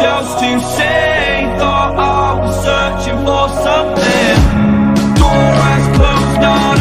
Just to say Thought I was searching for something. Door has closed, not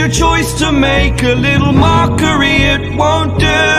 your choice to make a little mockery, it won't do.